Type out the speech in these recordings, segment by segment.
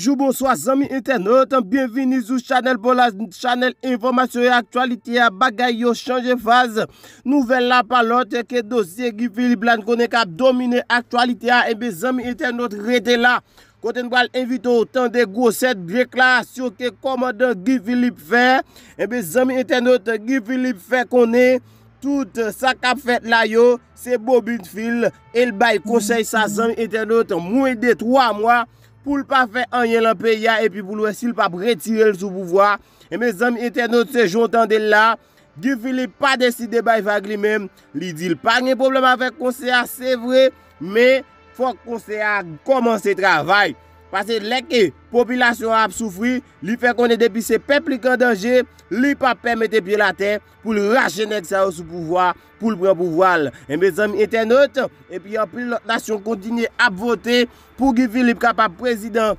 Bonjou, bonsoy, zami internet, bienveni sou chanel Bolas, chanel informasyon e aktualite ya bagay yo chanje faz. Nouvel la palote ke dosye Gifili Blan konen kap domine aktualite ya, ah, ebe eh zami internet rete la. Kote nou al evite otan de goset deklarasyon ke komadan Gifili fe, ebe eh zami internet Gifili fe konen. Tout sa kap fet la yo, se Bobin Fil, el bay konsey sa zami internet mwen de 3 mwa. pou l pa fe anyen lan pe ya, epi pou l wè sil pa pretirel sou pouvoi. E me zanm internet se jontan del la, Guy Philippe pa deside bay fag li men, li dil pa gen problem avèk konseya, se vre, me fòk konseya komanse travay. Pase leke, popilasyon ap soufri, li fe konen depi se pepli kan denje, li pa pemete pi la ten pou l rache nek sa ou sou pouvoi, pou l pren pouvoal. E me zanm eten not, e pi an pil nasyon kontinye ap vote pou Guy Philippe kapap prezident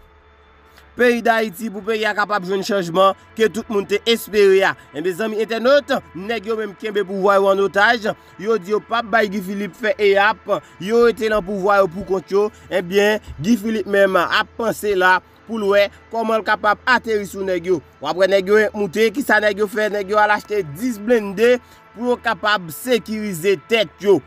peyi da Haiti pou peyi a kapap joun chanjman ke tout moun te espere ya. En be zami etenot, neg yo menm kenbe pou vwa yo an otaj, yo di yo pap bay Guy Philippe fe e ap, yo ete lan pou vwa yo pou kont yo, en bien Guy Philippe menm ap panse la pou lwe koman kapap ateri sou neg yo. Wapre neg yo e mouten, ki sa neg yo fe, neg yo al achete 10 blende pou yo kapap sekirize tet yo.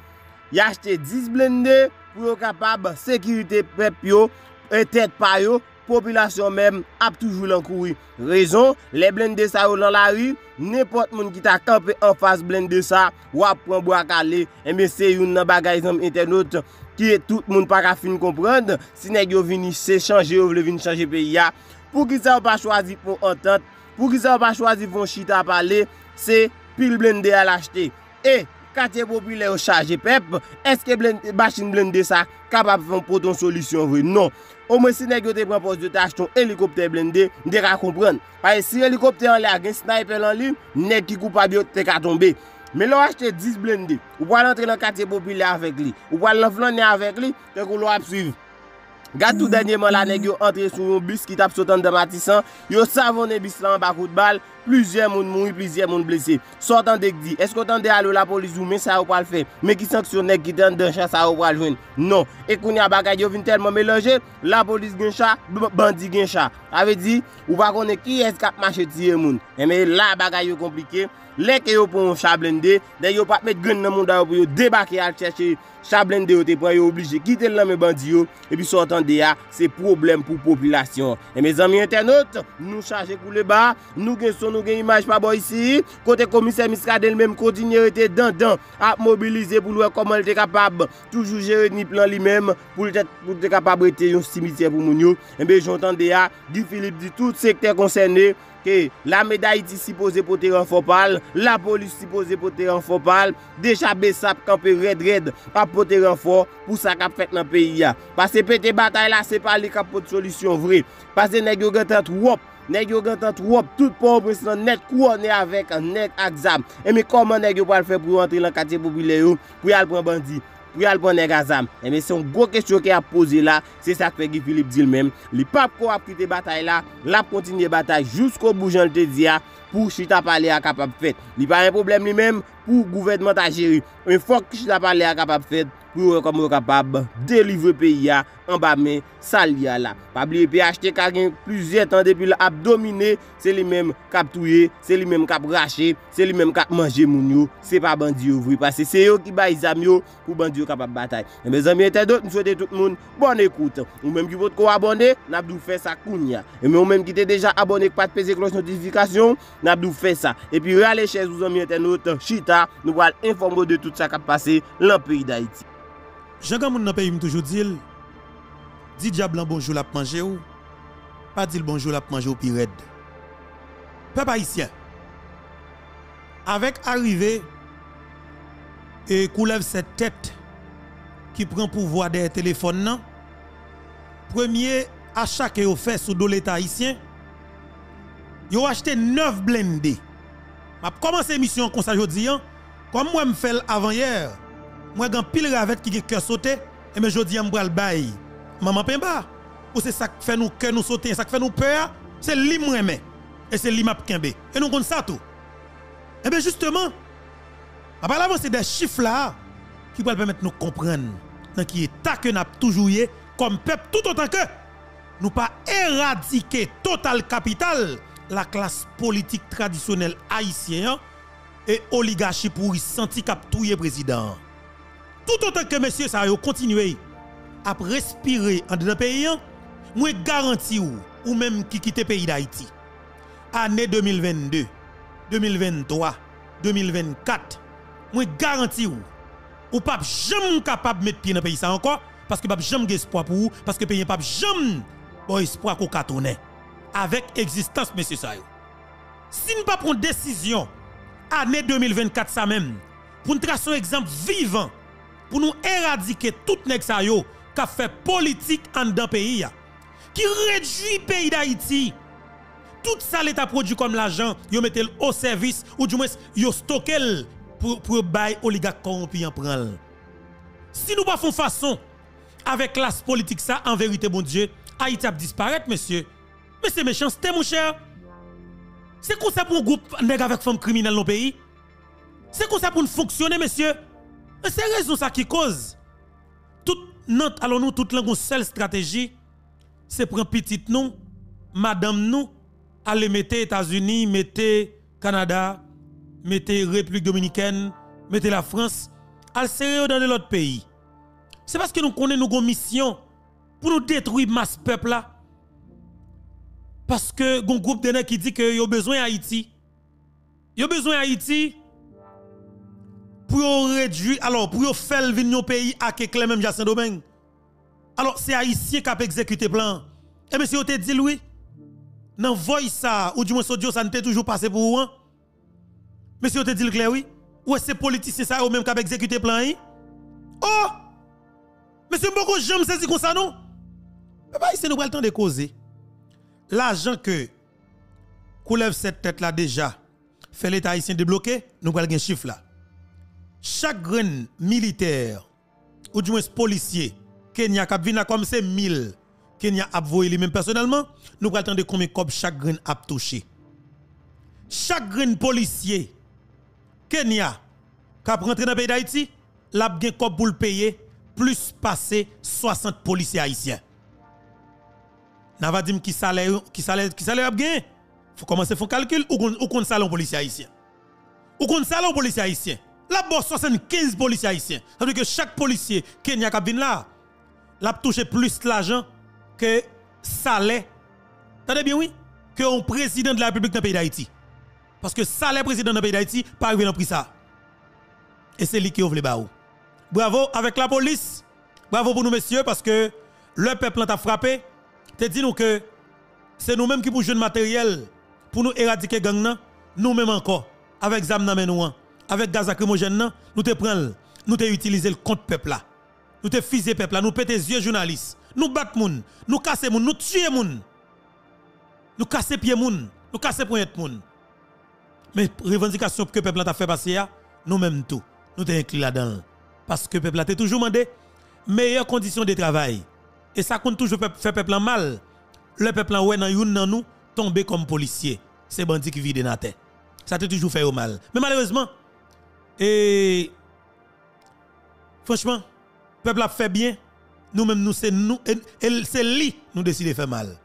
Ya achete 10 blende pou yo kapap sekirite pep yo, e tet pa yo, populasyon mèm ap toujou lankoui. Rezon, le blende sa yo lan la ri, nepot moun ki ta kampe an fas blende sa, wap pran bo akale, eh eme se yon nan bagay zanm internet ki tout moun pa ka fin komprende, si neg yo vini se chanje yo vle vini chanje pe ya, pou ki sa yo pa chwazi pou entente, pou ki sa yo pa chwazi pou chita pale, se pil blende al achete. E, Katye popile ou chaje pep, eske blende, bashin blende sa kapap fon poton solisyon vwe? Non. Ou mwen si neg yo te pren pos de taj ton helikopter blende, de ka kompren. Paye si helikopter an la gen sniper lan li, neg ki koupa biyo te ka tombe. Men lo achete 10 blende, ou pa lantre nan katye popile avèk li, ou pa lanflane avèk li, te kou lo ap suiv. Gatou denye man la neg yo antre sou yon bis ki tap sotan de matisan, yo savone bis lan bakout bal, plizye moun mouni, plizye moun blese. Sotan dek di, esko tan de alo la polis ou men sa ou pal fe, men ki sanksyon nek ki tan den chan sa ou pal jwen. Non, e kouni a bagay yo vin telman melange, la polis gen chan, bandi gen chan. Ave di, ou pa konen ki eskap mache tiye moun. Eme eh, la bagay yo komplike, leke yo pou yon chablende, den yo pat met gen nan moun da yo pou yo debake al chèche chablende yo te pou yo oblije kite lè mè bandi yo, epi pi sotan de ya, se problem pou populasyon. E eh, mè zami internet, nou chache kou le ba, nou gen son nou gen imaj pa boy si, kote komise miskadel menm kontinye rete dan dan ap mobilize pou lwe koman lte kapab toujou jere ni plan li menm pou lte kapab rete yon simitye pou moun yo. Mbe jontan de ya, di Filip di tout sekte konserne ke la meday ti si pose pote yon fopal, la polis si pose pote yon fopal, deja besap kanpe red red pa pou te fop pou sa kap fet nan peyi ya. Pase pete batay la se pali kap pou te solisyon vre. Pase negyo gantan wop, negyo gantan wop, tout pou pres nan net kouane avek, ane ak zam. E mi koman negyo pal fe pou rentre lan kate pou bile yo, pou yal pran bandi. pou yal pon neg azam. Eme son gwo kestyon ki ap pose la, se sak fe Guy Philippe dil men. Li pap ko ap kite batay la, la ap kontinye batay jousko boujan lte diya ah, pou chita pale a kapap fet. Li pa yon problem li men pou gouvedment a jeri. Un fok chita pale a kapap fet. pou wè koman wè kapab delivre peyi ya an ba men sali ya la. Pabli Pabliye achete kagen plizye tan depi la ap domine, se li menm kap touye, se li menm kap rache, se li menm kap manje moun yo, se pa bandi yo vwi pase. Se yo ki bay zam yo pou bandi yo kapap batay. E me zami ete dot, nou souwete tout moun bon ekoute. Ou menm ki pot ko abone, nabdou fe sa koun ya. E me ou menm ki te deja abone kwa te peze klos notifikasyon, nabdou fe sa. E pi rale ches ou zami ete not, chita, nou wale informo de tout sa kap pase lan peyi da iti. Jangan moun nan pays toujours dit dit diable bonjour la manger ou? Pas dit bonjour la manger ou pi red. Peuple haïtien avec arrivée et coulève cette tête qui prend pouvoir des téléphones premier achat que vous fait sous l'État haïtien vous acheté 9 blindés. M'a commencé mission comme ça jodi comme moi me fait avant hier moi gan pile ravette qui cœur sauté et me jodi am bral bay. Maman pemba ou c'est ça qui fait nous cœur nous sauter ça qui fait nous peur c'est mais et c'est li m'a kembe. Et nous compte ça tout et bien justement après c'est des chiffres là qui vont permettre nous comprendre dans qui état que n'a toujours comme peuple tout autant que nous pas éradiquer total capital la classe politique traditionnelle haïtienne et oligarchie pour y sentir cap président. Tout autant que monsieur ça a continué à respirer en dans pays, moi garantis ou ou même qui quitte pays d'Haïti. Année 2022, 2023, 2024, moi garantis ou. Ou pas jamais capable de mettre pied dans pays ça encore parce que pas jamais espoir pour vous parce que pays pas jamais bon espoir qu'on tourner avec existence monsieur ça si nous pas prendre décision année 2024 ça même pour nous tracer un exemple vivant pour nous éradiquer tout nèg ça yo fait politique en dans pays qui réduit pays d'Haïti. Tout ça l'état produit comme l'argent yo mettez au service ou du moins yo stocké pour pour bail oligarque corrompu en prendre. Si nous pas faisons façon avec classe politique ça en vérité bon Dieu Haïti a disparaître monsieur. Mais c'est méchanceté mon cher. C'est comme ça pour un groupe avec femmes criminelles dans le pays? C'est comme ça pour fonctionner monsieur? C'est raison ça qui cause tout notre alors nous toute la seule stratégie c'est prendre petit nous madame nous aller mettre États-Unis mettre Canada mettez République dominicaine, mettez la France, al sérieux dans l'autre pays. C'est parce que nous connaissons nos mission pour nous détruire masse peuple là. Parce que un groupe de qui dit que a besoin d'Haïti. a besoin d'Haïti pour réduire alors pour faire venir pays à que même Saint Domingue. Alors c'est haïtien qui a exécuté plan. Et monsieur vous dit oui. Dans voix ça ou du moins ça ça ne toujours passé pour vous. Hein? Monsieur, te dit clair, oui? Ou est-ce que politiciens ça, ou même qui ont exécuté plan, Oh! Monsieur, beaucoup de gens me saisi comme ça, non? Mais bah, c'est nous le temps de causer. L'argent que coulève cette tête là déjà, fait l'État haïtien débloqué, nous avons un chiffre là. Chaque grain militaire, ou du moins policier, Kenya qui vient comme c'est 1000, Kenya a voyé lui-même personnellement, nous allons attendre combien de chaque grain a touché. Chaque grain policier, Kenya, qui a rentré dans le pays d'Haïti, l'a bien pour le payer plus passé 60 policiers haïtiens. N'a pas dit qui salaire qui salaire qui salaire bien. Faut commencer à faire calcul ou compte salaire policier haïtien? Ou compte salaire policier haïtien? Là bas 75 policiers haïtiens. Ça veut dire que chaque policier Kenya qui vient là, l'a touché plus l'argent que salaire. T'entendez bien oui que un président de la République dans le pays d'Haïti. Parce que le président de pays d'Haïti, pas arrivé dans prix ça. Et c'est lui qui ouvre les barreaux. Bravo avec la police. Bravo pour nous, messieurs, parce que le peuple a frappé. Te dit nous que c'est nous-mêmes qui pour jouer matériel pour nous éradiquer gang nous-mêmes encore avec zam nous avec gaz lacrymogène nous te prenons nous te utiliser le contre peuple là nous te le peuple là nous péter yeux journalistes nous battons moun nous casser moun nous tuer moun nous casser pied moun nous casser poignet moun mais revendication que le peuple a fait passer, nous-mêmes tout, nous sommes inclus là-dedans. Parce que le peuple a toujours demandé meilleures conditions de travail. Et ça compte toujours faire peuple mal. Le peuple ouais dans nous tomber comme policier. C'est bandit qui vit dans la terre. Ça a toujours fait au mal. Mais malheureusement, et franchement, le peuple a fait bien. Nous-mêmes, nous, c'est nous, c'est lui, nous décidons de faire mal.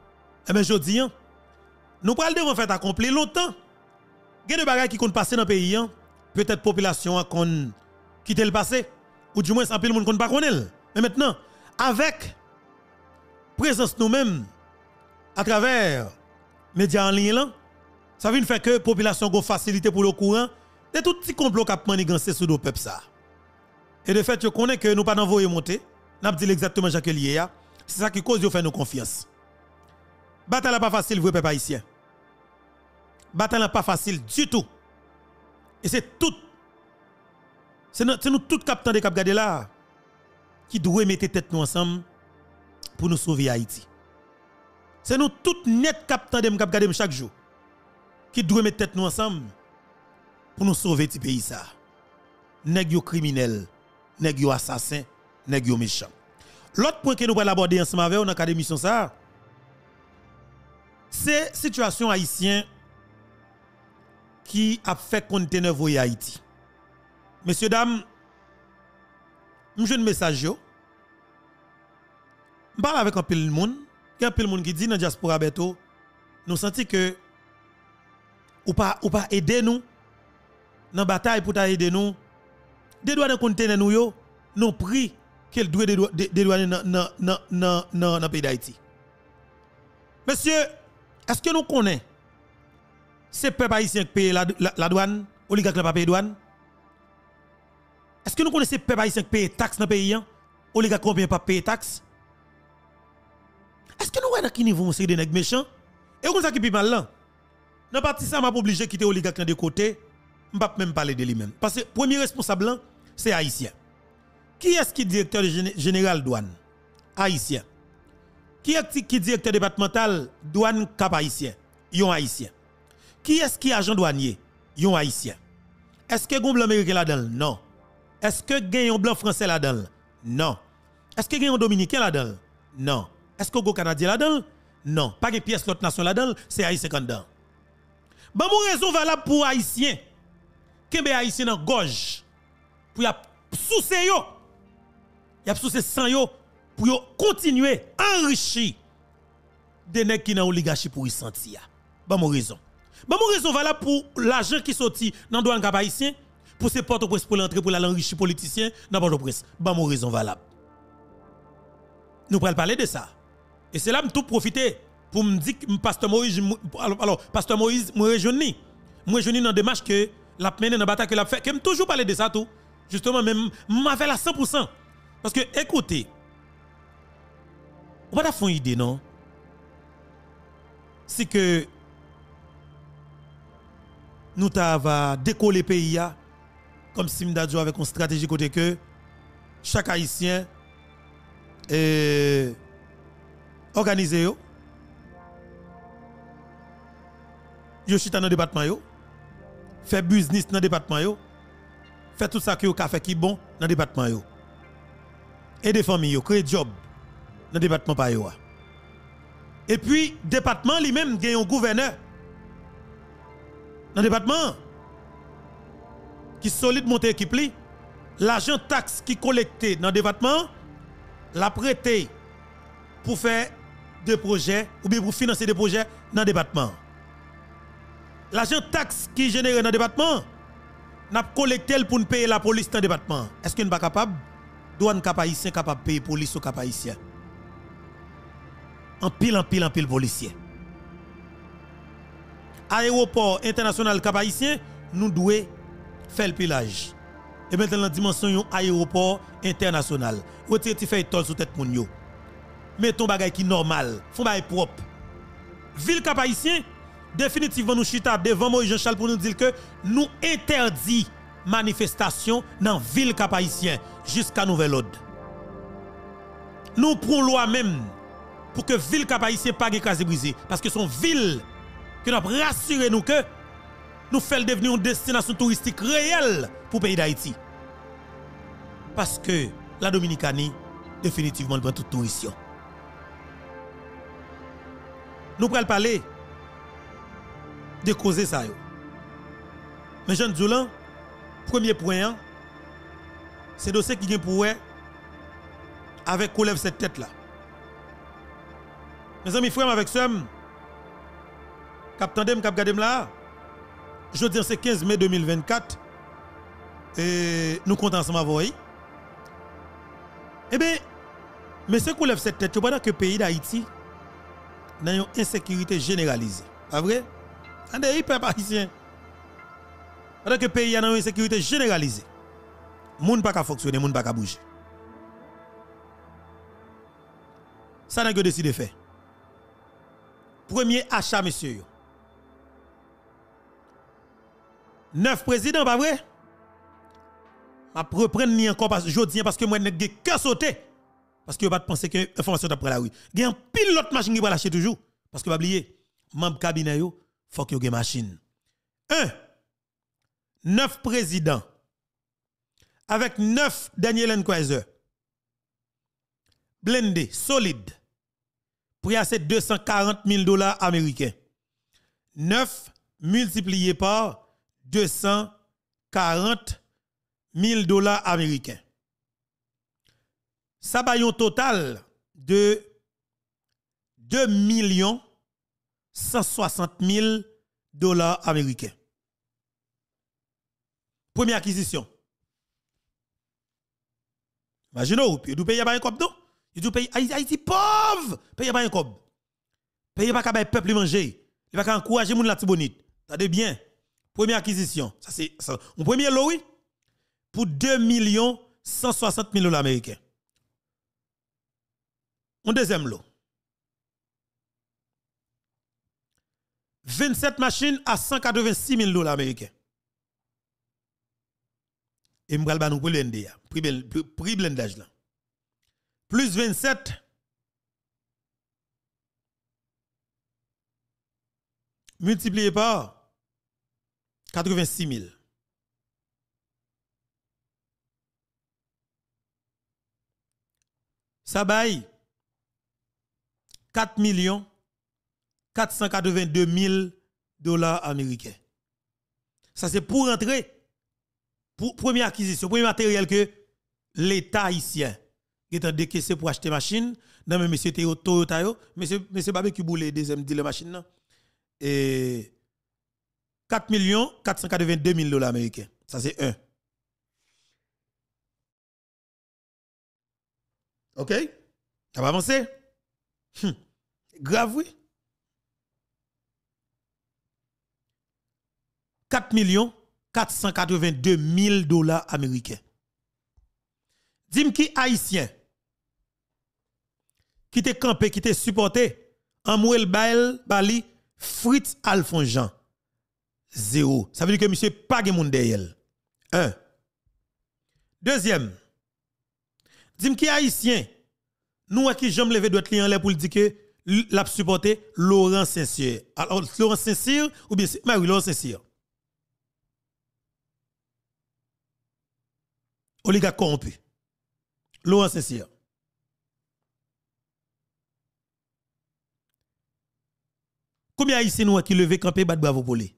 Eh bien, je dis, hein, nous parlons de fait accompli longtemps. Il y a des bagages qui comptent passer dans le pays, hein. peut-être population a quitté le passé, ou du moins, peu le monde ne pas. Mais maintenant, avec présence nous-mêmes, à travers les médias en ligne, ça veut faire que la population a facilité pour le courant de tout petit complot qui a manigancé sur le peuple. Et de fait, je connais que nous pas d'envoyer monter, nous dit exactement Jacques Lié, c'est ça qui cause de faire nous confiance. Bataille n'est pas facile, vrai peuple haïtien bataille n'est pas facile du tout. Et c'est tout. C'est nous, tous capitaines de Cap là qui doivent mettre tête nous ensemble pour nous sauver Haïti. C'est nous tous net capitaines de Cap chaque jour qui doivent mettre tête nous ensemble pour nous sauver ce pays ça. Nèg yo criminel, nèg yo assassin, nèg yo méchant. L'autre point que nous allons aborder ensemble avec dans cadre émission ça, c'est situation haïtienne qui a fait conteneur voyer Haïti. Messieurs, dames, je un message. Je parle avec un peu de monde. il y a plein de monde qui dit dans diaspora nous senti que ou pas ou pas aider nous dans bataille pour aider nous. De contenir nous yo, non prix qu'elle doit dédouaner dans dans pays d'Haïti. Monsieur, est-ce que nous connaissons ces peuples haïtiens qui payent la, la, douane, oligarques ne pas payer douane? Est-ce que nous connaissons ces peuples haïtiens qui payent taxes dans le pays? Oligarques ne pas payer taxes? Est-ce que nous voyons à quel niveau c'est des nègres méchants? Et comme ça qui est mal là? Dans partie ça, m'a obligé de quitter oligarques de côté. Ne vais même parler de lui-même. Parce que le premier responsable, c'est haïtien. Qui est-ce qui est directeur général douane? Haïtien. Qui est qui directeur départemental douane cap haïtien? Yon haïtien. Qui est-ce qui est agent douanier? Yon haïtien. Est-ce que gon blanc américain là-dedans? Non. Est-ce que gen un blanc français là-dedans? Non. Est-ce que gen un dominicain là-dedans? Non. Est-ce que gon canadien là-dedans? Non. Pas de pièce l'autre nation là-dedans, c'est haïtien dedans. Bon, mon raison valable pour haïtien. Kembe haïtien dans gorge pour y a sous yo. Y a sous sang yo pour continuer enrichir des nèg qui dans oligarchie pour y sentir. Bon mon raison. Bon mon raison valable pour l'argent qui sorti dans douane cap haïtien pour ces porte-presse pour l'entrée pour l'enrichir politicien dans porte-presse. Bon mon raison valable. Nous pourrons parler de ça. Et c'est là que tout profiter pour me dire que pasteur Moïse alors pasteur Moïse me rejoindre. Me rejoindre dans démarche que la mené dans bataille que l'a fait que toujours parler de ça tout. Justement même m'a fait la 100% parce que écoutez on va faire une idée, non? C'est que nous avons décoller le pays comme si nous avec une stratégie côté que chaque haïtien est organisé yo. Yo chita dans le département yo. Fait business dans le département yo. Tout ça que yo fait qui bon dans le département. Et des familles yo, créer job dans le département pa Et puis, département lui-même gagne un gouverneur. Dans le département, qui solide monter équipe l'argent taxe qui collecté dans le département, l'a prêté pour faire des projets ou bien pour financer des projets dans le département. L'argent taxe qui est généré dans le département, n'a collecté pour payer la police dans le département. Est-ce qu'on n'est pas capable? Douane capable capable de payer police ou capable en pile, en pile, en pile policier. Aéroport international cap nous devons faire le pilage. Et maintenant, la dimension aéroport international. Retire tu fais tol sous tête moun yo. Mettons bagay qui normal, font bagay propre. Ville cap définitivement nous chita devant Moïse Jean-Charles pour nous dire que nous interdit manifestation dans ville cap jusqu'à nouvel ordre. Nous prenons loi même pour que ville cap pas de brisé parce que son ville qui nous rassurer nous que nous fait devenir une destination touristique réelle pour le pays d'Haïti. Parce que la Dominicanie, définitivement, prend toute tourisme. Nous pourrons parler de causer ça. Mais Jean Zoulan, premier point, hein, c'est dossier qui vient pour avec lève cette tête là. Mes amis, frères, avec ça, cap tandem, cap gadem là, je dire, c'est 15 mai 2024, et nous comptons ensemble avec Eh bien, mais ce qu'on lève cette tête, pendant que le pays d'Haïti a une insécurité généralisée. Pas vrai? On est hyper haïtien. Pendant que le pays a une insécurité généralisée, monde pas fonctionner, monde pas bouger. Ça n'a que décidé de faire premier achat, monsieur. Neuf présidents, pas vrai? Je reprends ni encore parce que je dis parce que moi, je n'ai qu'à sauter. Parce que je pas penser que l'information d'après la rue. Il y a un pilote machine qui va lâcher toujours. Parce que, pas oublier, membre cabinet, il faut que machine. Un, neuf présidents. Avec neuf Daniel Nkwezer. Blendé, solide prix à 240 000 dollars américains. 9 multiplié par 240 000 dollars américains. Ça un total de 2 millions 160 000 dollars américains. Première acquisition. Imaginez-vous, il paye pas un cop, non? Il pays Haïti pauvre, paye pas un cop. Paye pas qu'à peuple manger. Il va encourager moun la tibonite. T'as bien. Première acquisition, ça c'est un premier lot oui pour 2 millions 160 000 dollars américains. Un deuxième lot. 27 machines à 186 000 dollars américains. Et je vais vous prix prix blendage là. Plus 27 multiplié par 86 000. Ça baille 4 millions 482 000 dollars américains. Ça c'est pour rentrer pour première acquisition, premier matériel que l'État haïtien est en décaissé pour acheter machine. Non mais monsieur Toyota yo, monsieur monsieur barbecue boule deuxième dealer machine là. Et 4 millions 482 000 dollars américains. Ça c'est un. OK? Ça va avancer? Hum. Grave, oui. 4 millions 482 000 dollars américains. Dis-moi qui haïtien qui te campé, qui te supporté, Amouel Bael Bali, Fritz Alphonse Jean. Zéro. Ça veut dire que monsieur pas de. Un. Deuxième. Dis-moi qui haïtien, nous qui jamais levé doit client là pour dire que l'a supporté Laurent Saint-Cyr. Alors Laurent Saint-Cyr ou bien Marie Laurent Saint-Cyr? Oligarque corrompu. Laurent Saint-Cyr. Combien ici nous qui levé campé bat bravo pour lui?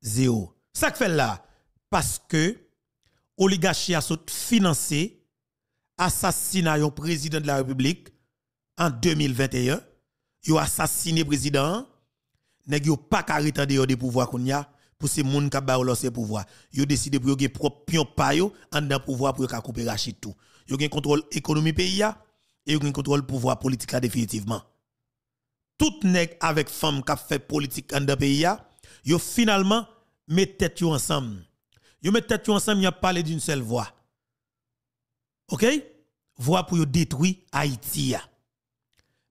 Zéro. Ça que fait là parce que oligarchie a financé assassinat du président de la République en 2021. Yo assassiné président, nèg yo pas arrêté de des pouvoirs qu'on y a pour ces moun qui ba leur pouvoir. Yo décidé pour yo propre pion pa yo en dans pouvoir pour yo couper rachid tout. Yo gen contrôle économie pays et yo gen contrôle pouvoir politique définitivement. Tout nèg avec femme qui fait politique en dans pays yo finalement met tête yo ensemble. Yo met tête yo ensemble, y a parlé d'une seule voix. OK? Voix pour détruire Haïti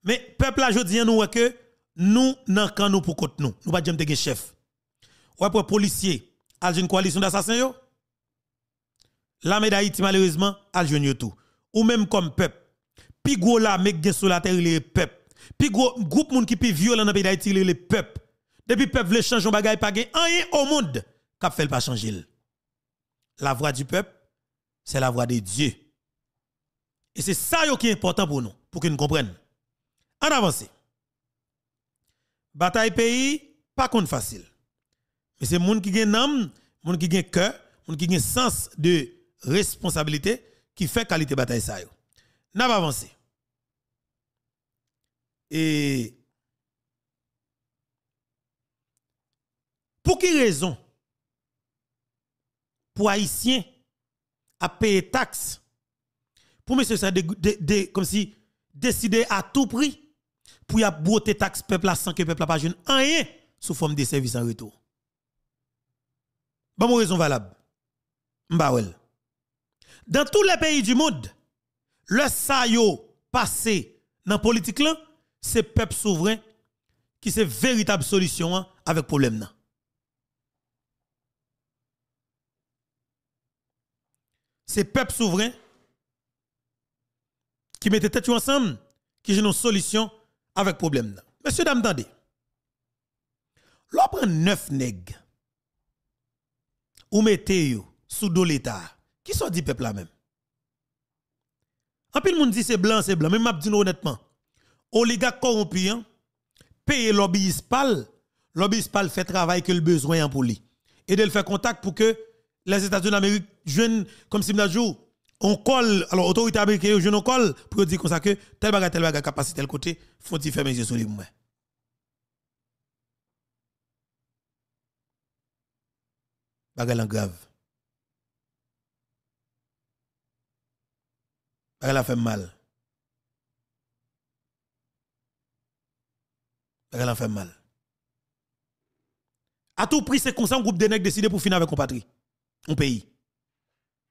Mais peuple là jodi nous que nous kan nous pour côté nous. Nous pas jamais chef. Ouais pour policier, al une coalition d'assassins. L'armée d'Haïti malheureusement al yo tout. Ou même comme peuple. Pi gros la mec gen sur la terre les peuple. Pi gros groupe moun qui pi violent dans pays d'Haïti les peuple. Depuis peuple veut changer bagay pas gen rien au monde qu'a fait pas changer. La voix du peuple, c'est la voix de Dieu. Et c'est ça qui est important pour nous, pour que nous comprenions. En avance. Bataille pays, pas contre facile. Mais c'est gens qui ont âme, gens qui ont cœur, gens qui ont sens de responsabilité qui fait qualité bataille ça. N'a pas avancé. Et pour quelle raison pour haïtiens à payer taxes pour monsieur ça de, comme si décider à tout prix pour y botter taxe peuple sans que peuple pas rien sous forme de services en retour? Bon, raison valable. Mbawel. Dans tous les pays du monde, le sayo passé dans la politique là, c'est peuple souverain qui c'est véritable solution hein, avec problème là. C'est peuple souverain qui mettait tête ensemble, qui une solution avec problème là. Monsieur, dame, attendez. L'on prend neuf nègres ou mettez sous dos l'État. Qui sont dit peuple là même? En le monde dit c'est blanc, c'est blanc. Mais m'a dit honnêtement, oligarque corrompu, hein, paye lobbyiste pal, lobbyiste pal fait travail que le besoin pour lui. Et de le faire contact pour que les États-Unis d'Amérique jeune comme si jour on colle, alors autorité américaine, je nous colle pour dire comme ça que tel bagage, tel bagage, capacité tel côté, faut-il faire mes yeux sur les. Bagage grave. Bagage la fait mal. Bagage la fait mal. À tout prix, c'est comme ça un groupe de nègres décidé pour finir avec un patrie. Un pays.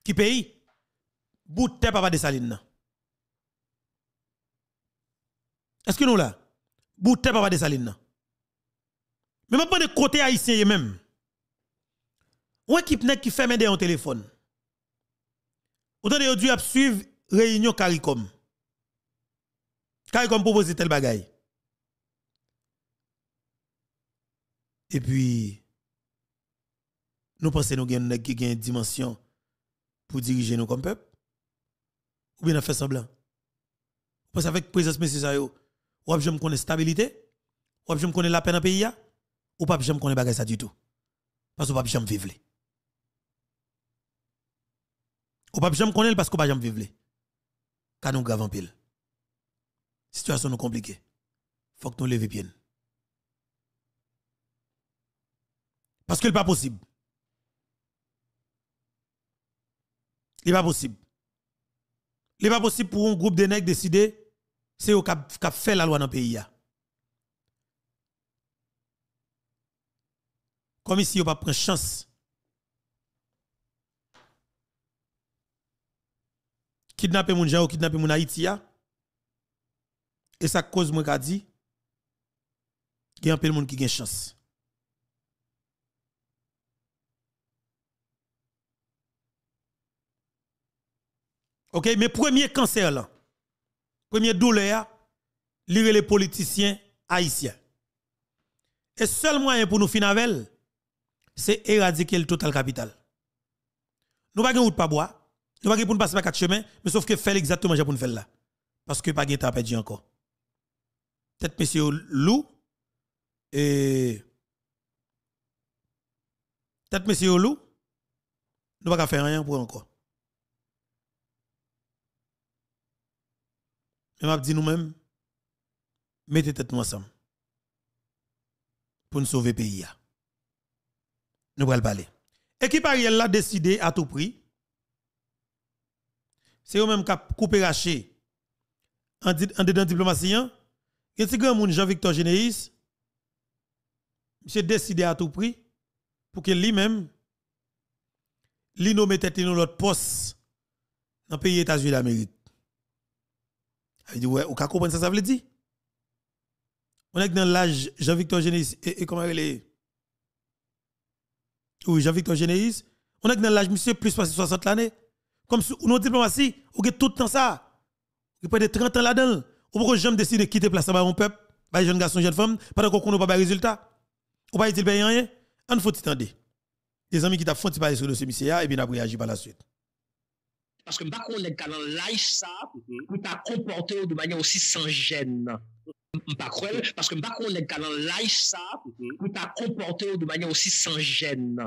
Qui pays? Bout de papa de saline. Est-ce que nous là? Bout de papa de saline. Mais maintenant, de côté haïtien, même. Ou équipe qui fait des en téléphone. Autant de dû suivre réunion CARICOM. CARICOM propose tel bagaille. Et puis, nous pensons nous avons une dimension pour diriger nous comme peuple. Ou bien nous fait semblant. Parce avec présence monsieur Sayo, ou pas connaître stabilité, ou pas connaître la dans le pays, ou pas connaître bagage ça du tout. Parce que pas jamais vivre. Ou pas jamais connaître parce que pas jamais vivre. Car nous grave en pile. Situation nous compliquée. Faut que nous levions bien. Parce que n'est pas possible. Ce n'est pas possible. Ce n'est pas possible pour un groupe de nègres décider, c'est eux qui fait la loi dans le pays. Comme ici, on pas prendre chance. Kidnapper mon gens ou kidnapper mon Haïti. Et ça cause moi qu'a dit, il y a un peu de monde qui a chance. OK, mais premier cancer là, premier douleur, lire les politiciens haïtiens. Et seul moyen pour nous finir c'est éradiquer le total capital. Nous pas route pas bois, nous pas pour passer par quatre chemins, mais sauf que faire exactement pour nous faire là. Parce que pas de temps perdu encore. Peut-être monsieur Lou et peut-être monsieur Lou nous pas faire rien pour encore. Mais m'a dit nous-mêmes, mettez tête ensemble pour nous sauver le pays. Nous allons parler. Équipe Ariel l'a décidé à tout prix. C'est eux-mêmes qui ont coupé raché en, dedans diplomatie. Y a un grand monde, Jean-Victor Généis, monsieur décidé à tout prix pour que lui-même, lui nomme tête dans l'autre poste dans le pays États-Unis d'Amérique. Il dit, ouais, ou comprendre ça, ça veut dire? On est dans l'âge Jean-Victor Généis, et, comment il est? Oui, Jean-Victor Généis. On est dans l'âge, monsieur, plus de 60 l'année. Comme si, nous diplomatie, a tout le temps ça. Peut être 30 ans là-dedans. Ou pourquoi jamais décider de quitter place à mon peuple, bah, jeune garçon, jeune femme, pendant qu'on n'a pas de résultat? Ou pas il payer rien? On faut attendre. Des amis qui t'ont fait parler sur le dossier, et bien après réagir par la suite. Parce que pas qu'on est dans live ça, pas comporter de manière aussi sans gêne. Pas parce que pas qu'on est dans live ça, pas comporter de manière aussi sans gêne.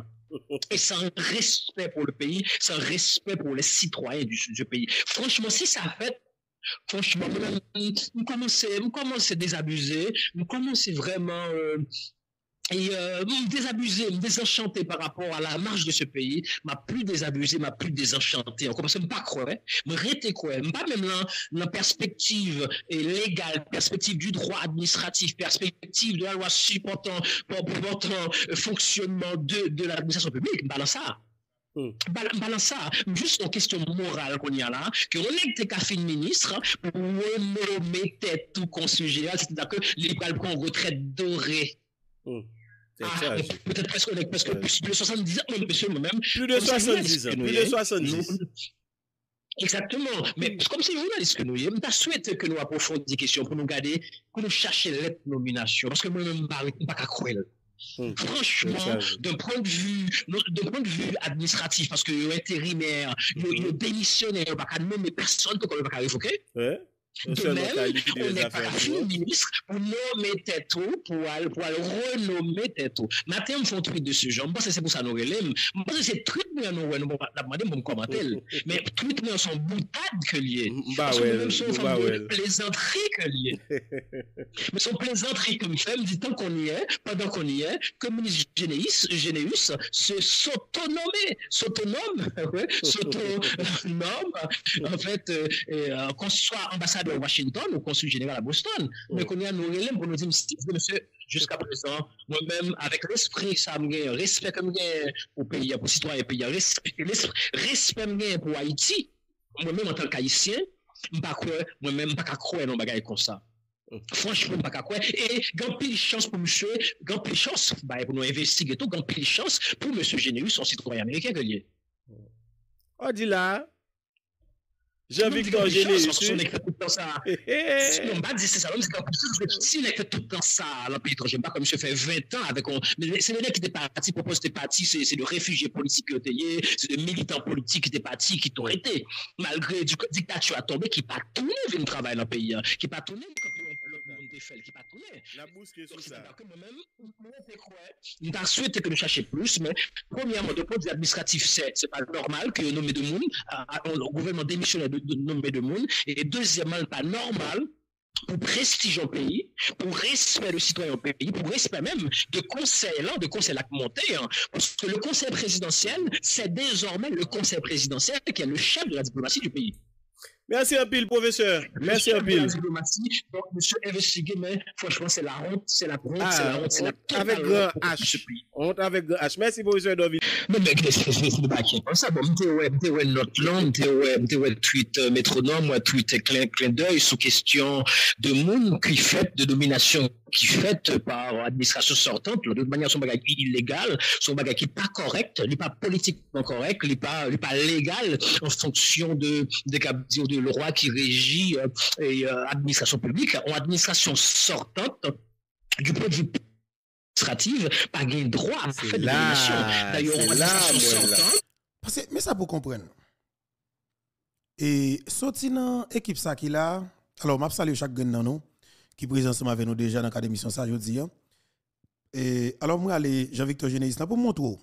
Et sans respect pour le pays, sans respect pour les citoyens du, pays. Franchement, si ça fait franchement, nous commençons à désabuser, nous commençons vraiment euh, et euh, désabusé, désenchanté par rapport à la marche de ce pays, m'a plus désabusé, m'a plus désenchanté. On commence à pas croire, me rete quoi, pas même dans la perspective légale, perspective du droit administratif, perspective de la loi supportant, supportant le fonctionnement de, de l'administration publique, balance ça. Hmm. Balance ça, juste en question morale qu'on y a là, que on est qu'à ministre pour nommer tête tout consujet, c'est-à-dire que les prend retraite dorée. Hmm. Ah, peut-être presque, parce que plus de 70 ans, monsieur, moi-même. Plus de 70 ans, plus de 70. Non, non. Exactement. Mais comme c'est journaliste que nous sommes, je souhaite que nous approfondissions des questions pour nous garder, pour nous chercher l'être nomination. Parce que moi-même, je ne suis pas cruel. croire. Franchement, d'un point de vue, non, d'un point de vue administratif, parce que intérimaire, le hmm. démissionnaire, il n'y a pas de nommer personne que qu'on ne pas révoquer. Ouais. De même, on n'est pas ministre pour nommer tête pour pour renommer tête Matin, me font tweet de ce genre. Je pense que c'est pour ça nous relève. Je pense que c'est tweet, mais nous, nous, nous, demandé pour me commenter. Mais tweet, mais sont boutade que lié. Bah Parce que ouais, même son bah plaisanterie que lié. Mais son plaisanterie que me fait, me dit tant qu'on y est, pendant qu'on y est, que le ministre Généus, Généus se s'autonommer, s'autonome, s'autonome, en fait, euh, euh, qu'on soit ambassadeur de Washington ou consul général à Boston. Mais qu'on y a nos relèves pour nous dire, monsieur, jusqu'à présent, moi-même, avec l'esprit, ça me gagne, respect que me gagne pour pays, pour citoyens pays, respect respect me gagne pour Haïti, moi-même en tant qu'Haïtien, moi-même, pas qu'à croire dans bagaille comme ça. Mm. Franchement, pas qu'à croire. Et grand pile chance pour monsieur, grand pile chance bah, pour nous investiguer tout, grand pile chance pour monsieur Générus, son citoyen américain que lié. On dit là, Jean-Victor que si on le va dire c'est ça, parce que si on fait tout le temps ça à l'empire étranger, pas comme monsieur fait 20 ans avec on, mais c'est les gens qui étaient partis, propose des partis, c'est, c'est de réfugiés politiques qui ont été, c'est de militants politiques qui étaient partis, qui t'ont été, malgré du dictature a tombé, qui pas tourné, venir travailler dans le pays, hein, qui pas tourné, comme monde fait, qui pas tourné. La moi, je crois, nous avons souhaité que nous cherchions plus, mais premièrement, de point de vue administratif, c'est, pas normal que nommer de à- le gouvernement démissionnaire de, de nommer de monde, et deuxièmement, pas normal pour prestige au pays, pour respect du citoyen au pays, pour respect même de conseil là, de conseil là monté, hein, parce que le conseil présidentiel, c'est désormais le conseil présidentiel qui est le chef de la diplomatie du pays. Merci un pile, professeur. Merci Le un pile. donc monsieur investigué, mais franchement, c'est la honte, c'est la honte, Ah, c'est la honte, c'est la honte avec grand honte H. On avec H. Merci, professeur David. Mais mec, c'est qui est comme ça. Bon, m'te ouais, m'te ouais notre langue, m'te ouais, m'te ouais tweet euh, métronome, moi tweet clin, clin d'œil sous question de monde qui fait de domination qui faite par l'administration sortante, de toute manière son bagage illégal, son bagage qui n'est pas correct, n'est pas politiquement correct, n'est pas, pas légal en fonction de, de, de, de roi qui régit euh, et euh, administration publique, en administration sortante du point de vue administratif, pas gain droit à faire de nomination. D'ailleurs, en administration là, sortante. Parce, que, mais ça pour comprendre. Et sorti dans l'équipe ça qui là, alors m'a salué chaque gagne dans nous. Qui présent ensemble avec nous déjà dans la émission ça dis. hein. Et alors moi aller Jean-Victor Genesis là pour montrer.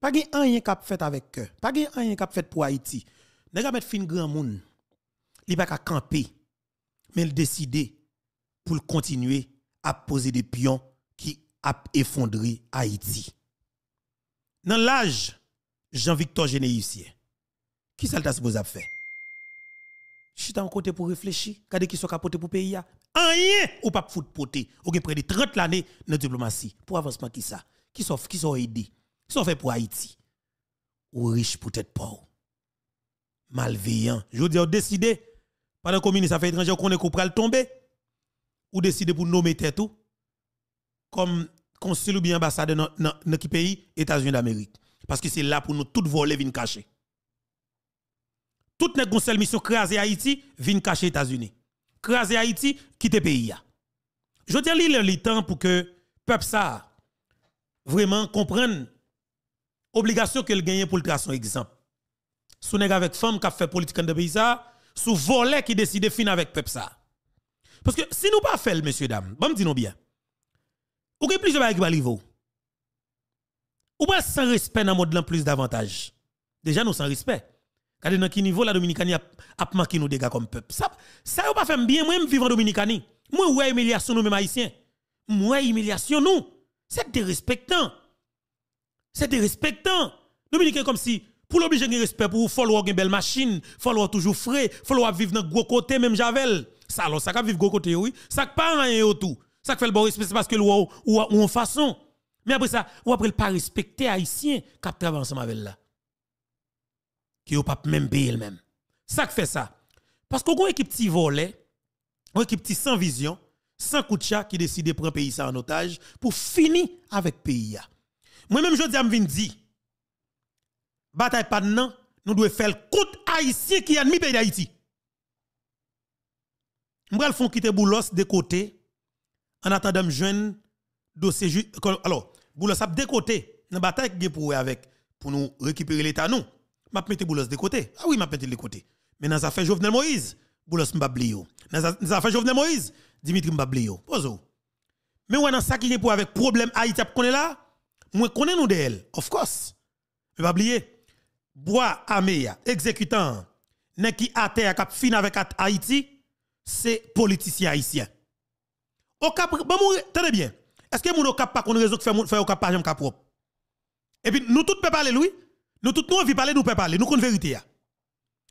Pas gen rien qu'a fait avec eux. Pas gen rien qu'a fait pour Haïti. Nèg a mettre fin grand monde. Il pas qu'à camper. Mais il décidé pour continuer à poser des pions qui a effondré Haïti. Dans l'âge Jean-Victor Genesis, qui ça t'a supposé faire? Je suis en côté pour réfléchir. Regardez qui sont capotés pour pays. Rien ou pas foutre poté. Ou près de 30 l'année dans diplomatie. Pour avancement qui ça? Qui sont qui sont aidés? Qui sont fait pour Haïti? Ou riche peut-être pas. Malveillant. Je veux dire, décider pendant que ministre Affaires étrangères qu'on est qu'on le tomber ou décider pour nommer tout comme consul ou bien ambassadeur dans dans- pays? États-Unis d'Amérique parce que c'est là pour nous tout voler vinn cacher tout nèg mission craser Haïti vinn cacher États-Unis craser Haïti quitter pays je dis le temps pour que peuple ça vraiment comprenne obligation que le gagne pour le tracer exemple. Sous nèg avec femme qui fait politique dans pays ça sous volet qui décide de finir avec peuple ça. Parce que si nous pas fait monsieur dame bon dis nous bien. Ou que plusieurs bagages qui ou? Pas sans respect dans le mode plus davantage déjà nous sans respect Regardez dans quel niveau la Dominicanie a, a nous dégâts comme peuple. Ça, ça yo pas fait bien, moi, je vivre en Dominicanie. Moi, ouais, humiliation nous, même haïtiens. Moi, humiliation nous. C'est dérespectant. C'est dérespectant. Dominicain comme si, pour l'obliger de respect, pour falloir une belle machine, falloir toujours frais, falloir vivre dans gros côté, même Javel. Ça, alors, ça vivre gros côté, oui. Ça pas rien autour. Ça fait le bon respect, c'est parce que le ou, ou, ou en façon. Mais après ça, ou après le pas respecter haïtien, qui travaille ensemble avec là qui n'a pas même payé le même. Ça qui fait ça. Parce qu'on a une équipe petit volet, une équipe petit sans vision, sans coup de chat qui décide de prendre pays ça en otage pour finir avec pays. Moi-même, je dis à dire, bataille pas de nan, nous devons faire coup haïtien qui a ennemi pays d'Haïti. Nous faire quitter Boulos de côté en attendant joindre dossier alors Boulos a de côté dans bataille qui pour avec pour nous récupérer l'état nous m'a mettre Boulos de côté ah oui m'a mettre de côté mais dans affaire Jovenel Moïse Boulos Mbablio. Dans les affaires Jovenel Moïse, Dimitri Mbablio. Pozo. Mais on a ça qui est pour avec problème Haïti est là, moi connais nous d'elle, of course. Mais pas oublier, bois Améa, exécutant, n'est qui a terre cap fin avec Haïti, c'est politicien haïtien. Au cap, bon, tenez bien. Est-ce que mon cap pas qu'on raison de faire au cap pas propre? Et puis nous tous peut parler lui, nous tous nous envie parler nous peut parler, nous connaissons vérité ya.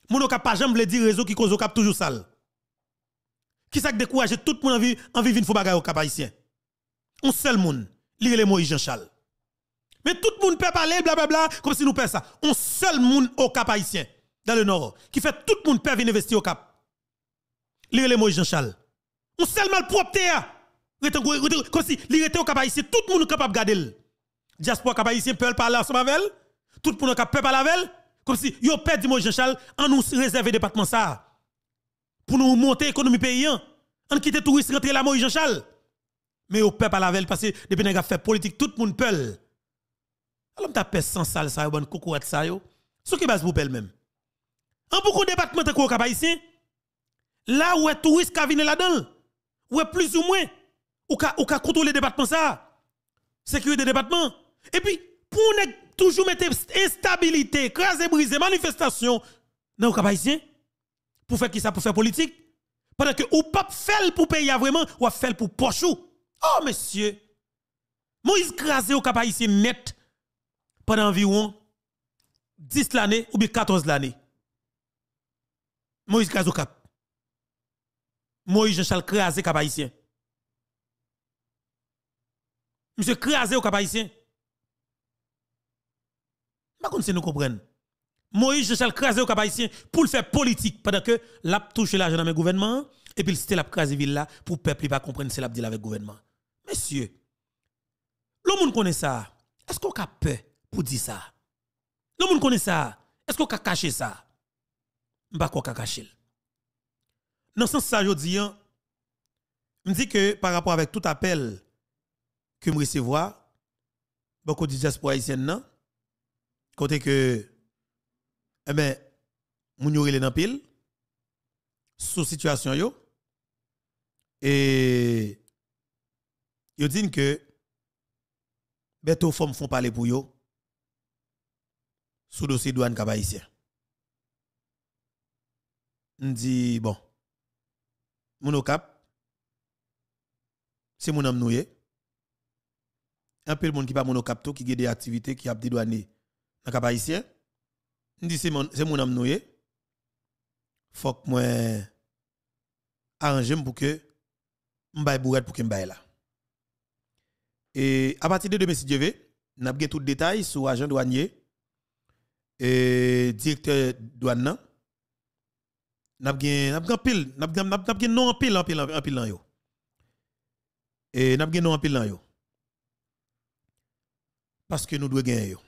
Mon cap pas jamais dire réseau qui cause au cap toujours sale. Qui ça décourage tout le monde envie envie vinn fou bagay au cap haïtien? Un seul monde, lire les Moïse Jean-Charles. Mais tout le monde peut parler, blablabla, comme si nous faisons ça. Un seul monde au cap haïtien, dans le nord, qui fait tout le monde peut venir investir au cap. Lire les Moïse Jean-Charles. Un seul mal propre, comme si était au cap haïtien, tout le monde est capable de garder. Diaspora cap haïtien peut parler ensemble avec elle? Tout le monde est capable de parler avec elle. Comme si yo perdu Moïse Jean-Charles, en nous réserver département ça. Pour nous monter l'économie paysan. En quitter touristes rentrer là Moïse Jean-Charles. Mais au peuple à la veille, parce que depuis que fait politique, tout le monde peut. Alors, fait sans sale, ça, bon coucou à ça, yo. Ce qui base pour pelle même. En beaucoup de départements, t'as quoi, ici? Là où est touriste qui vient là-dedans, où est plus ou moins, ou ka, ou ka contrôler le département ça, sécurité département. Et puis, pour ne toujours mettre instabilité, craser, briser, manifestation, dans le ici, pour faire qui ça, pour faire politique? Pendant que ou pas faire pour payer vraiment, ou faire pour pochou. Oh, monsieur. Moïse crasé au cap net pendant environ 10 l'année ou bien 14 l'année. Moïse crasé au cap. Moïse Jean-Charles crasé cap. Monsieur crasé au cap. Comme si nous comprenons. Moïse Jean-Charles crasé au cap pour le faire politique pendant que l'a touché l'argent dans le gouvernement et puis c'était la crase ville là pour peuple pas comprendre c'est la avec le gouvernement. Monsieur, le monde connaît ça. Est-ce qu'on a peur pour dire ça? Le monde connaît ça. Est-ce qu'on a caché ça? Pas quoi caché. Dans ce sens ça je dis hein, me dit que par rapport avec tout appel que me recevoir beaucoup de diaspora haïtienne non? Côté que eh ben moun yo dans pile sous situation yo. Et yo dit que beto femmes font parler pour yo sous dossier douane cap haïtien. On dit bon mon cap c'est mon homme noué. Un peu le monde qui pas mon cap qui a des activités qui a des douane dans cap haïtien on dit c'est mon c'est mon homme noué faut que moi arranger pour que m'baye bourrette pour que m'baye là. Et à partir de demain si Dieu veut, n'a pas tout détail sur agent douanier et directeur douane n'a pas n'a pile, n'a pas n'a pas non en pile en pile en pile yo. Et n'a pas non en pile yo. Parce que nous devons gagner yo.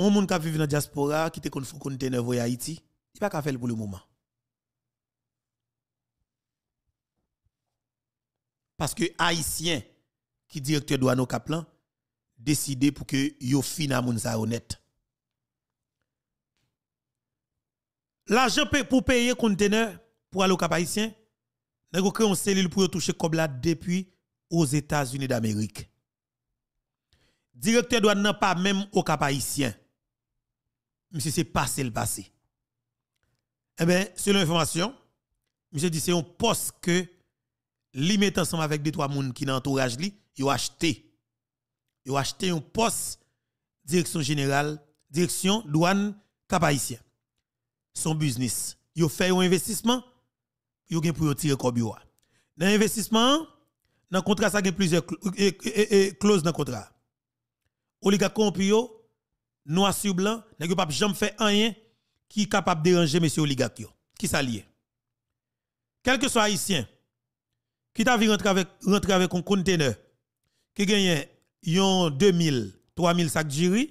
On moun qui vit dans la diaspora qui te kon fou conteneur voy Haïti, il pas qu'à faire pour le moment. Parce que haïtien qui directeur douane au Kaplan décidé pour que yo fina moun sa honnête. L'argent pour payer conteneur pour aller au Cap haïtien, nous créé une cellule pour toucher comme là depuis aux États-Unis d'Amérique. Directeur douane n'a pas même au Cap haïtien monsieur c'est passé le passé. Eh bien, selon l'information, monsieur dit c'est un poste que li met ensemble avec des trois personnes qui dans entourage li, il a acheté. Il a acheté un poste direction générale, direction douane cap Son business. Il fait un investissement, il a pour tirer Dans l'investissement, dans le contrat, ça a plusieurs clauses dans le contrat. Oligarque noir sur blanc, n'est pas jamais fait rien qui est capable de déranger monsieur oligarque qui s'allie. Quel que soit haïtien qui t'a vu rentrer avec un conteneur qui gagne yon 2000, 3000 sacs de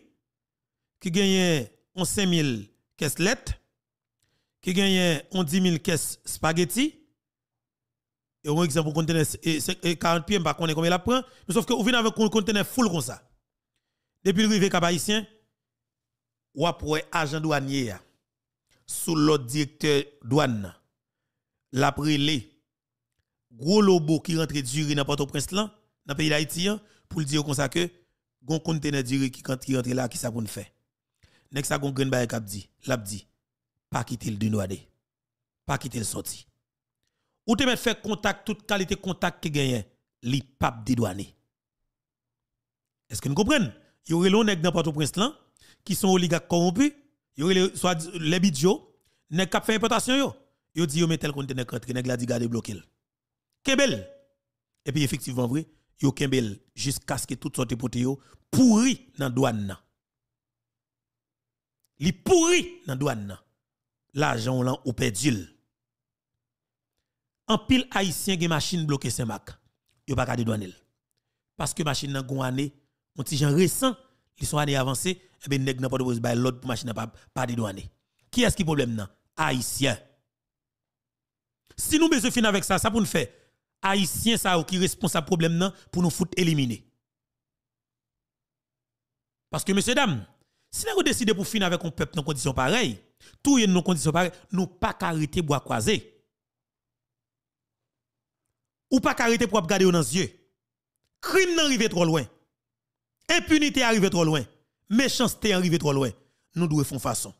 qui gagne on 5000 caisses lettres, qui gagne on 10 000 caisses spaghetti. Et un exemple, conteneur 40 pieds, je ne sais pas combien il prend, mais sauf que vous venez avec un conteneur full comme ça. Depuis le rive cap haïtien, ou après agent douanier sous l'autre directeur douane, la prélé, gros lobo qui rentre du dans Port-au-Prince là, dans pays d'Haïti, hein, pour dire comme ça que, gon conteneur du qui quand rentre là, qui ça pour faire. Nek ça gon grain baye kap dit, l'a dit, pas quitter le dénouadé, pas quitter le sorti. Ou te mettre faire contact, toute qualité contact qui gagne, li pape dédouané. Est-ce que nous comprenons? Y aurait l'on dans Port-au-Prince là, qui sont oligarques corrompus, il y aurait soit les bidjo, nek kap fait importation yo. Yo dit yo met tel conteneur rentre, nek la dit garder bloqué. Kebel. Et puis effectivement vrai, yo kembel jusqu'à ce que tout sorte pote yo pourri dans douane nan. Li pourri dans douane nan. L'argent là ou perdu. En pile haïtien gen machine bloquée Saint-Marc. Yo pas ka douanel. Parce que machine nan gon année, on récent, ils sont année avancée, et ben nèg nan pas de bay l'autre machine pas pas douaner. Qui est-ce qui problème nan? Haïtien. Si nous besoin fin avec ça, ça pour nous faire haïtien ça qui responsable problème nan pour nous foutre éliminer. Parce que messieurs dames, si nous décidons pour finir avec un peuple dans conditions pareilles, tout dans conditions pareilles, nous pas arrêter bois croisé. Ou pas arrêter pour regarder dans les yeux. Crime n'arrive trop loin. Impunité arrive trop loin. Méchanceté arrive trop loin. Nous devons faire façon.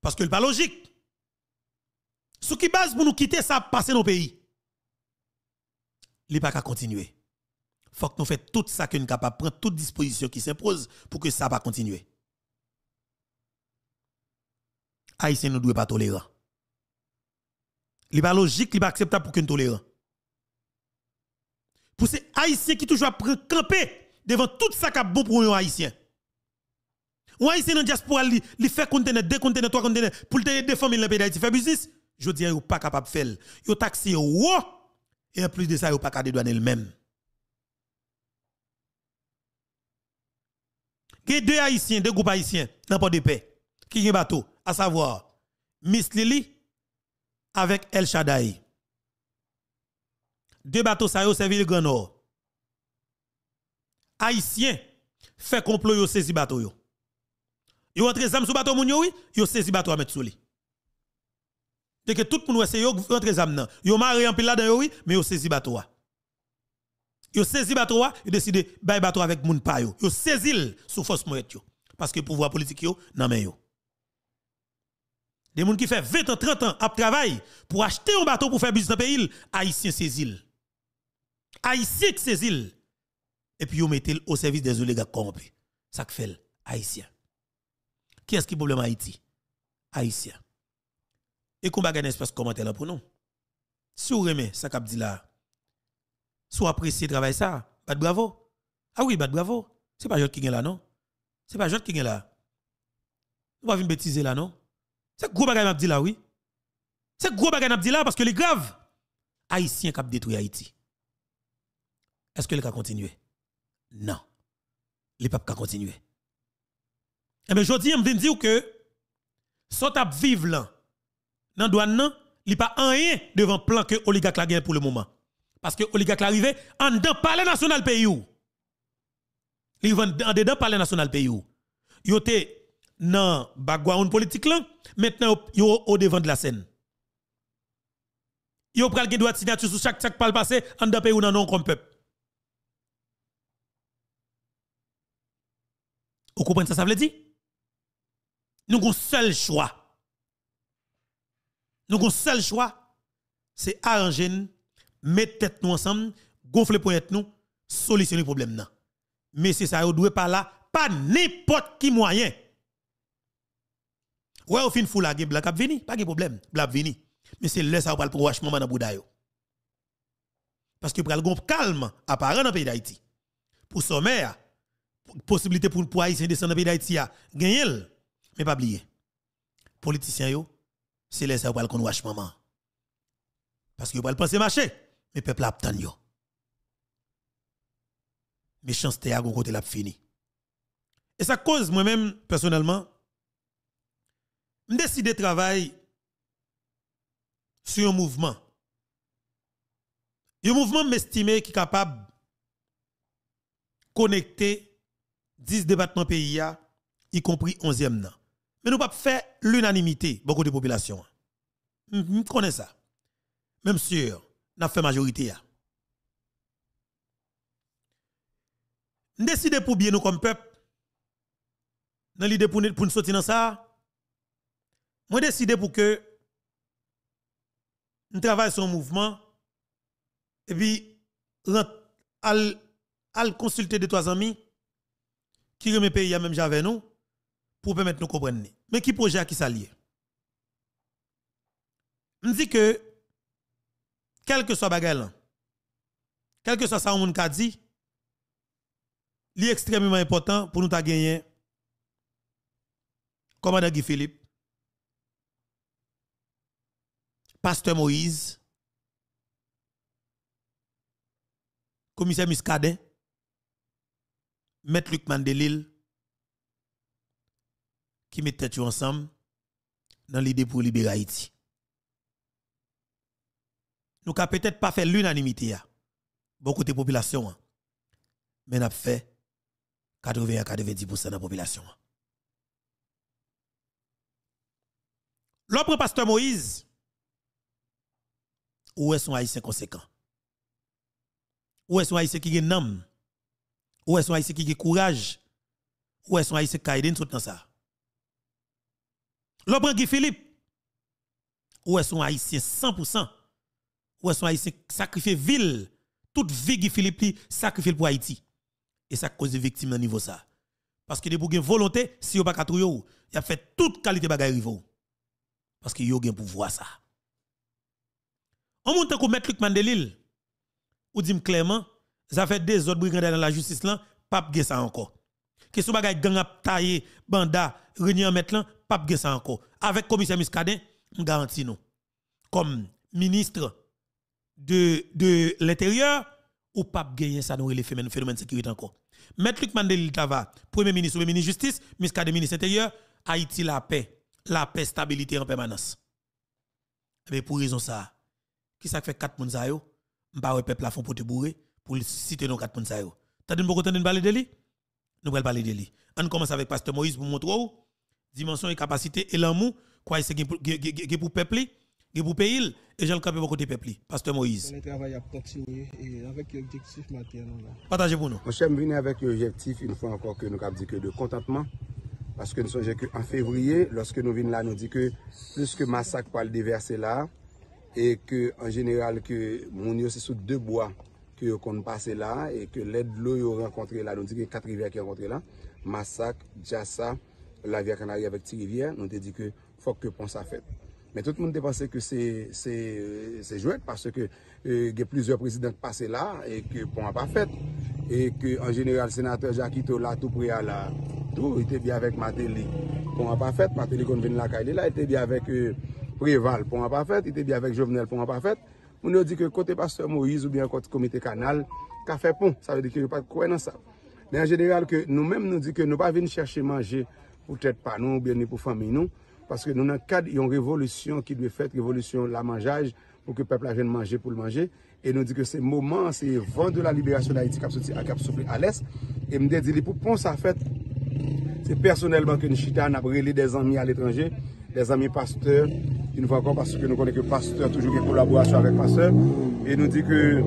Parce que n'est pas logique. Ce qui base pour nous quitter ça, passer nos pays. Il n'est pas qu'à continuer. Il faut que nous fassions tout ça que nous capable prendre toute disposition qui s'impose pour que ça va continuer. Haïtien ne doit pas tolérer. Il n'est pas logique, il n'est pas acceptable pour que nous tolérons. Pour ces Haïtiens qui toujours prennent camper devant tout ça qui est bon pour un Haïtien. Un Haïtien dans diaspora, il fait conteneur, deux conteneurs, trois conteneurs pour des familles dans le pays d'Haïti, faire business je dis, vous pas capable de faire. Vous taxé haut. Et en plus de ça, vous pas capable de douaner le même. Il y a deux haïtiens, deux groupes haïtiens dans port de paix qui un bateau, à savoir Miss Lily avec El Shaddai. Deux bateaux, ça ont servi le Grand Nord. Haïtiens fait complot, yo saisi bateau yo. Yo entre zam sous bateau moun yo oui, yo saisi bateau à mettre sous lui. De que tout le monde essaye de rentrer zam nan. Yo maré en pile là dedans oui, mais yo saisi bateau. Yo saisi bateau, yo décide bay bateau avec moun pa yo. Yo saisi sous force moyette yo parce que pouvoir politique yo nan men yo. Des gens qui fait 20 ans, 30 ans à travail pour acheter un bateau pour faire business dans pays, haïtien saisit. Haïtien saisit. Et puis, vous mettez au service des oligarques corrompus. Ça que fait haïtien. Qui est-ce qui problème Haïti? Haïtien. Et qu'on va un espace commentaire pour nous? Si vous ça qu'a dit là, si vous appréciez travail ça, bat bravo. Ah oui, bat bravo. C'est pas Jot qui est là, non? C'est pas Jot qui est là. Vous pas venir bêtiser là, non? C'est gros bagay m'a dit là, oui. C'est gros bagay m'a dit là parce que les graves. Haïtiens qui détruit Haïti. Est-ce que le cas continuer? Non. Les papes ka continuer. Eh bien, je dis, je dire que, soit tap vivre là, dans douane nan, li pas rien devant plan que oligarque la gagne pour le moment. Parce que oligarque la arrivé en dedans palais national pays ou. Li en dedans palais national pays ou. Yo te nan background politique là, maintenant yo au devant de la scène. Yo pral gen droit de signature sur chaque chaque pal passé en dedans pays ou nan non comme peuple. Vous comprenez ça ça veut dire? Nous avons un seul choix. Nous avons un seul choix, c'est arranger, mettre tête nous ensemble, gonfler pour nous, solutionner le problème. Mais c'est ça, vous doit pas là, pas n'importe qui moyen. Ouais, au fin fou la, black cap vini, pas de problème, black vini. Mais c'est là ça va pour wachement dans bouda yo. Parce que pour le calme apparent dans le pays d'Haïti. Pour sommaire, possibilité pour pour haïtien descendre pays d'Haïti gagner mais pas oublier. Politiciens yo, c'est là ça va qu'on wash maman. Parce que le penser marcher, mais peuple a attend yo. Méchanceté à côté la fini. Et ça cause moi-même personnellement me décide de travailler sur un mouvement. Un mouvement m'estime qui est capable de connecter 10 départements pays, y compris 11e. Mais nous pas faire l'unanimité, beaucoup de population. Je connais ça. Même sûr, nous fait majorité. Nous décidons pour bien nous comme peuple. Dans l'idée pour nous, sortir dans ça. Moi décidé pour que nous travaillions sur un mouvement et puis al, al consulter de trois amis qui remet pays même j'avais nous pour permettre nous comprendre. Mais qui projet qui s'allie? Je dis que, quel que soit bagay quel que soit ça on a dit, est extrêmement important pour nous gagner commandant Guy Philippe, pasteur Moïse, commissaire Muscadet, maître Luc Mandelil, qui mettent tête ensemble dans l'idée pour libérer Haïti. Nous avons peut-être pas fait l'unanimité, beaucoup de population, hein. mais nous avons fait 80 à 90% de la population. L'autre pasteur Moïse, où est son haïtien conséquent? Où est son haïtien qui a nom? Où est son haïtien qui a courage? Où est son haïtien qui a tout dans ça? L'autre Guy Philippe, où est son haïtien 100%? Où est son haïtien sacrifié ville? Toute vie Guy Philippe sacrifié pour Haïti. Et ça cause de victimes à niveau ça. Parce que de pour volonté, si vous pas qu'à il a fait toute qualité bagaille rivo. Parce que yo gen pour voir ça. On monte comme mettre Luc Mandelil. Ou dit clairement, ça fait des autres brigands dans la justice là, pas gen ça encore. Que sou bagay gang ap taillé, banda, réunion mettre là, pas gen ça encore. Avec commissaire Muscadet, on garantit nous. Comme ministre de, de l'intérieur, ou pas ça dans les phénomènes de sécurité encore. Maître Luc Mandelil Tava, premier ministre ou ministre justice, de ministre intérieur, Haïti la paix, la paix, stabilité en permanence. Mais pour raison ça, qui ça fait quatre moun yo, m'pa peuple la fond pour te bourrer pour citer nos quatre yo. T'as dit beaucoup de parler de lui Nous allons parler de lui. On commence avec pasteur Moïse pour montrer dimension et capacité et l'amour quoi c'est pour peuple et pour pays et j'ai le cap pour côté peuple pasteur Moïse. Le travail a continué et avec l'objectif maintenant Partagez pour nous. Moi je venu avec l'objectif une fois encore que nous avons dit que de contentement parce que nous sommes qu'en février lorsque nous venons là nous dit que plus que massacre pour le déverser là et que en général que mon c'est sous deux bois ki yo kon pase la, e ke led lo yo renkontre la, nou di ki kat rivye ki renkontre la, Masak, Djassa, la Via Kanari avèk ti rivye, nou te di ke fok ke pon sa fèt. Men tout moun te panse ke se jwèd, parce ke euh, ge plizye prezident pase la, e ke pon an pa fèt, e ke an jeneral senatèr Jakito la, tou pria la, tou ite bi avèk Mateli, pon an pa fèt, Mateli kon ven la kaile la, ite bi avèk euh, Preval, pon an pa fèt, ite bi avèk Jovenel, pon an pa fèt, Moun yo di ke kote pastor Moïse ou bien kote komite kanal, ka fe pon, sa ve di ki yo pat kwen nan sa. Men en general ke nou men nou di ke nou pa veni chershe manje pou tèt pa nou ou bien ni pou fami nou, paske nou nan kad yon revolusyon ki dwe fèt, revolusyon la manjaj, pou ke pepl ajen manje pou l manje, e nou di ke se mouman, se vande la liberasyon da iti kap soti a kap soufli ales, e mde di li pou pon sa fèt, se personelman ke nishita nabrele de zanmi al etranje, des amis pasteurs, une fois encore parce que nous connaissons que pasteur, toujours une collaboration avec pasteur, et nous dit que,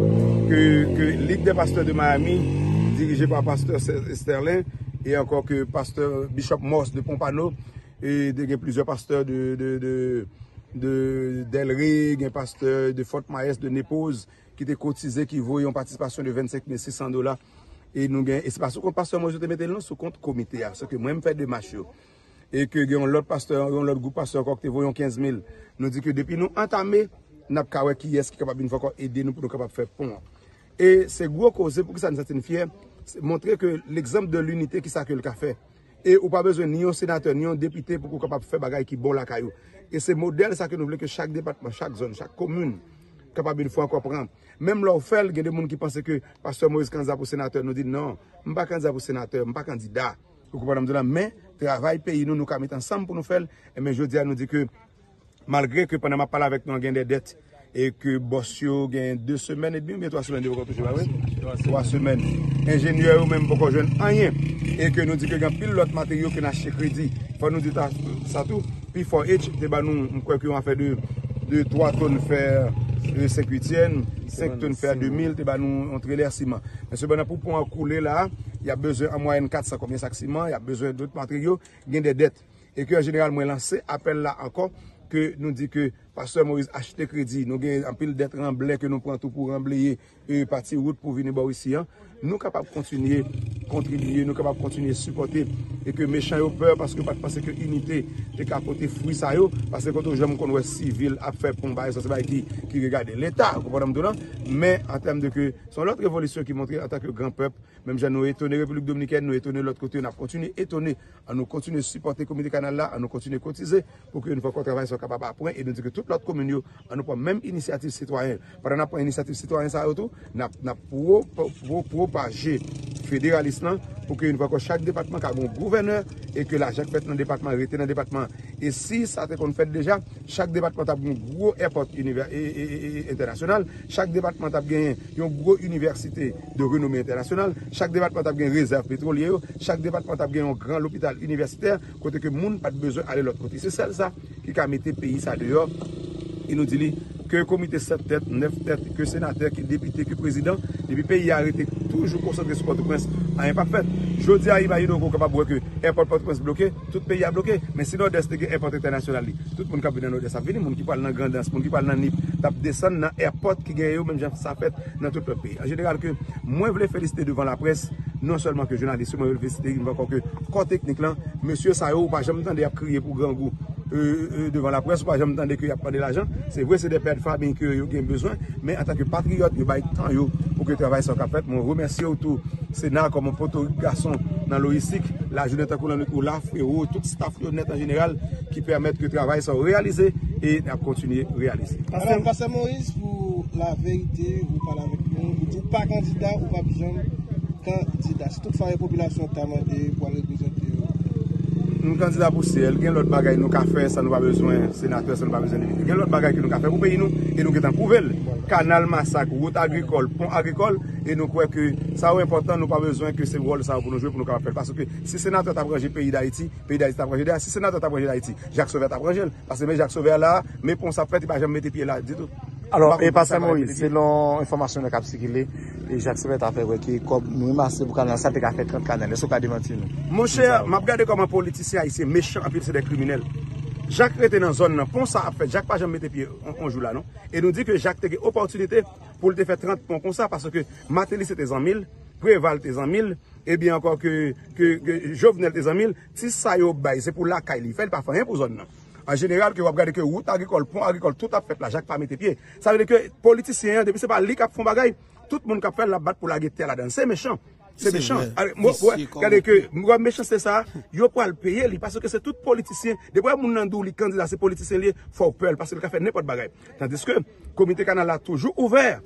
que, que Ligue des pasteurs de Miami, dirigée par pasteur Sterling, et encore que pasteur Bishop Moss de Pompano, et de, plusieurs pasteurs de, de, de, de Delray, un pasteur de Fort Myers, de Népose, qui était cotisé, qui voyait une participation de 25 600 dollars. Et nous gagnons, et c'est parce que pasteur, moi je te mettais le sous compte comité, ce que moi-même fait de macho. e ke gen lòt pasteur, gen lòt goup pasteur kok te voyon 15000. Nou di ke depi nou entame, nap kawe ki yes ki kapab bin fokor ede nou pou nou kapab fè pon. E se gwo koze pou ki sa nou satin fye, montre ke l'exemple de l'unité ki sa ke l'ka fè. E ou pa bezwen ni yon senateur, ni yon depité pou kou kapab fè bagay ki bon la kayo. E se model sa ke nou vle ke chak departement, chak zon, chak komoun, kapab bin fwa kopran. Mem lò fèl gen de moun ki panse ke pasteur Moïse kandidat pou senateur, nou di nan, mba kandidat pou senateur, mba kandidat. Ou kou pa nan mdou la, men, travail pays nous nous ka mettre ensemble pour nous faire mais je dis à nous dit que malgré que pendant ma parle avec nous gain des dettes et que boss yo gagne deux semaines et demie, bien trois semaines, de toucher, pas oui? Trois semaines. Ingénieur ou même beaucoup jeune, rien. Et que nous dit que gagne pile l'autre matériaux que n'achète crédit. Faut nous dire ça tout. Puis for each, de bah nous, on croit qu'on a fait de, de 3 tonnes fer, 5 8e, 5 tonnes fer 2000, te ba nou entre lèr siman. Mè se banan pou pou an koule la, y ap bezè an mwayen 400 komyen sak siman, y ap bezè dout matriyo, gen de det. E ki en general mwen lanse, apel la ankon, ke nou di ke Pasteur Moïse achete kredi, nou gen an pil det remblè, ke nou pran tout pou remblèye, e pati wout pou vini ba wisi an, nou kapap kontinye kontribuye, nou kapap kontinye supporte e ke mechan yo peur paske pat pase ke unité te kapote fwi sa yo paske kontou jom konwe sivil ap fe pou mbaye sa se bay ki, ki regade l'Etat konpon do lan, men an tem de ke son lot revolisyon ki montre ata ke gran pep menm jan nou etone Republik Dominikèn, nou etone l'ot kote, nou ap kontinye etone an nou kontinye supporte komite kanal la, an nou kontinye kotize pou ke nou fwa kon travay sa kapap apren e nou di ke tout l'ot kominyo an nou pon menm inisiatif sitwayen, paran ap pon inisiatif sitwayen sa yo tou, nap pou pro, pro, pro propaje federalist nan pou ke yon fwa kon chak departman ka bon gouverneur e ke la jak pet nan departman, rete nan departman. E si sa te kon fet deja, chak departman tap gen bon gro airport univers, internasyonal, chak departman tap gen yon gro universite de renome internasyonal, chak departman tap gen rezerv petrolye yo, chak departman tap gen yon gran l'hôpital universiter, kote ke moun pat bezon ale l'ot kote. Se sel sa ki ka mette peyi sa deyo, e nou di li ke komite 7 tèt, 9 tèt, ke senatèr, ke depité, ke prezident, Depi peyi a rete toujou konsantre sou Port-au-Prince, a yon pa fèt. Jodi a iba yon nou kon kapab wè ke airport Port-au-Prince bloke, tout peyi a bloke, men si Nord-Est te gen airport internasyonal li. Tout moun kap nan Nord-Est a vini, moun ki pal nan Grandens, moun ki pal nan Nip, tap desan nan airport ki gen yo, men jan sa fèt nan tout le peyi. En general ke, mwen vle felicite devan la pres, non selman ke jounaliste, mwen vle felicite yon vakon ke kon teknik lan, monsye sa yo ou pa jam tan de ap kriye pou gran gou. euh, euh devan la pres, pa jom tande ki ap pande l'ajan, se vwe se de pèd fabin ki yo gen bezwen, men an tanke patriyot yo bay tan yo pou ki travay son kapet, moun remersi yo tou Sena komon poto gason nan logistik, la jounet akou nan kou la, frero, tout staff yo net an general ki permette ki travay son realize e ap kontinye realize. Pase Moïse, pou la verite, ou pala vek moun, ou di pa kandida ou pa bijan kandida, se tout fwa repopilasyon taman e pou an reprezenti. nou kandida pou sel, gen lot bagay nou ka fe, sa nou pa bezwen senatè, sa nou pa bezwen devite. Gen lot bagay ki nou ka fe pou peyi nou, e nou getan pouvel. Kanal masak, route agrikol, pon agrikol, e nou kwe ke sa ou important nou pa bezwen ke se wol sa ou pou nou jwe pou nou ka apel. Paske si senatè ta pranje peyi da iti, peyi da iti ta pranje da, si senatè ta pranje da iti, Jacques Sauveur ta pranje el. Paske me Jacques Sauveur la, me pon sa fèt, e pa jem mette piye la, ditou. Alors, e pasan Moïse, selon informasyon de kap sikile, Jacques Sebet a fe wè ki kob nou imase pou kanal, sa te ka fe 30 kanal, e sou ka demanti nou. Mon chèr, map gade koman politise a yise mechak apil se de kriminel. Jacques rete nan zon nan, pon sa ap fè, Jacques pa jèm mette piye anjou la, non? E nou di ke Jacques te ge opotunite pou lte fè 30 pon kon sa, parce ke Mateli se te zan mil, Preval te zan mil, ebi ankon ke Jovenel te zan mil, ti sa yo bay, se pou la ka li, fè l pa fè, yon pou zon nan. en général, que vous regardez que route agricole, pont agricole, tout a fait la Jacques pas mettre pied. Ça veut dire que politiciens, depuis c'est pas lui qui a fait bagaille, tout le monde qui a fait la batte pour la guetter là-dedans. C'est méchant. C'est méchant. Moi, regardez que, moi, méchant, c'est ça. Yo pour le payer, parce que c'est tout politicien. De quoi, mon nandou, les candidats, c'est politicien, il faut peur, parce qu'il a fait n'importe bagaille. Tandis que, comité canal a toujours ouvert.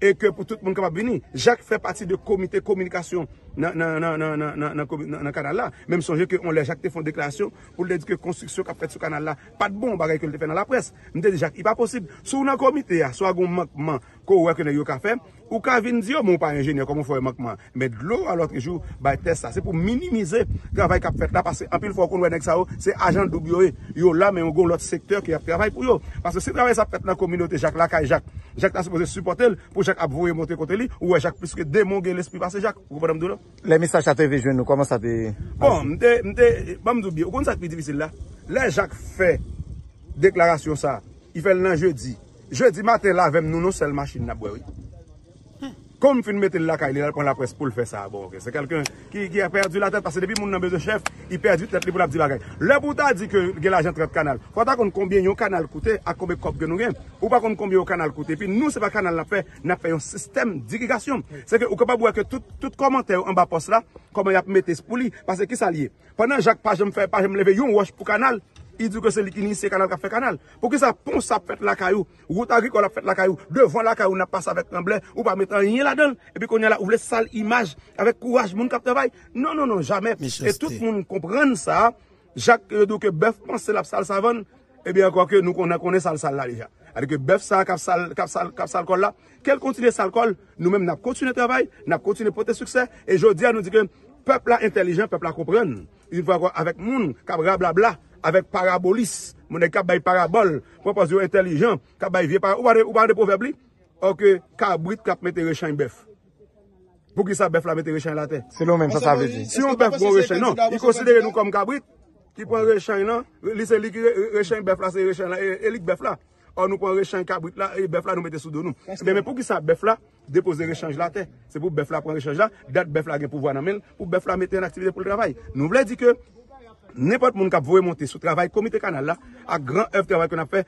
Et que pour tout le monde qui va venir, Jacques fait partie du comité communication nan kanal la. Mem sonje ke on le Jacques te fon deklarasyon pou le di ke konstriksyon kap fet sou kanal la. Pat bon bagay ke le te fe nan la pres. Mte di Jacques, i pa posib. Sou nan komite ya, sou agon mankman ko wè ke ne yo ka fe, ou ka vin di yo moun pa enjenye komon fwe mankman. Met lo alot ki jou bay test sa. Se pou minimize travay kap fet la. Pase apil fwa kon wè nek sa yo, se ajan dubyo yo. Yo la men yo gon lot sektor ki ap travay pou yo. Pase se travay sa fet nan kominote Jacques la kay Jacques. Jacques ta se pose supportel pou Jacques ap vouye monte kote li. Ou wè Jacques piske demon gen l'esprit pase Jacques. Ou kopadam do la? Le mesaj sa te vejwen nou, koman sa te... Bon, mte, mte, ba bi, ou kon sa te pi divisil la, le Jacques fè deklarasyon sa, i fè l nan jeudi, jeudi maten la vem nou nou sel machin na bwe, oui. Kom fin mette l lakay li lal kon la pres pou l fè sa bon ok. Se kelken ki a perdi la tèt pase depi moun nan beze chef, i perdi tèt li pou la pdi bagay. Le pou ta di ke gen la jen 30 kanal. Kwa ta kon konbyen yon kanal koute ak konbe kop gen nou gen. Ou pa kon konbyen yon kanal koute. Pi nou se pa kanal la fè, na fè yon sistem dirigasyon. Se ke ou kapab wè ke tout, tout komantè ou an ba pos la, koman yap mette spou li. Pase ki sa liye. Panan jak pa jem fè, pa jem leve yon wòj pou kanal. il dit que c'est lui qui initie canal qui fait canal. Pour que ça pont ça fait la caillou, route agricole a fait la caillou, devant la caillou n'a pas avec tremblay ou pas mettre rien là-dedans et puis qu'on a là ouvre sale image avec courage mon cap travail. Non non non, jamais. Et tout le monde comprend ça. Jacques euh, donc bœuf pense la sale savane et eh bien encore que nous on connaît sale sale là déjà. Avec bœuf ça cap sale cap sale cap sale col là, quel continue sale col, nous même n'a continué travail, n'a continué porter succès et je dis à nous dit que peuple là intelligent, peuple là comprendre. Une fois avec moun, cap bla bla avèk parabolis, mounen e kap bay parabol, propos yo entelijan, kap bay vie parabol. Ou ba de, ou ba de proverb? Ok, kabrit kap mette rechan bef. Pou ki sa bef la mette rechan la te? Se nou men sa sa vezi. Si yon bef bon rechan, non, yi konsidere nou kom kabrit, ki pon rechan nan, li se li ki rechan bef la, se rechan la, e elik bef la. Or nou pon rechan kabrit la, e bef la nou mette sou donou. Men pou ki sa bef la, depose rechange la te. Se pou bef la pon rechange la, dat bef la gen pouvo nan men, pou bef la mette en aktivite pou l travay. Nou vle di ke, n'importe moun kap voye monter sous travail comité canal là à grand œuvre travail qu'on a fait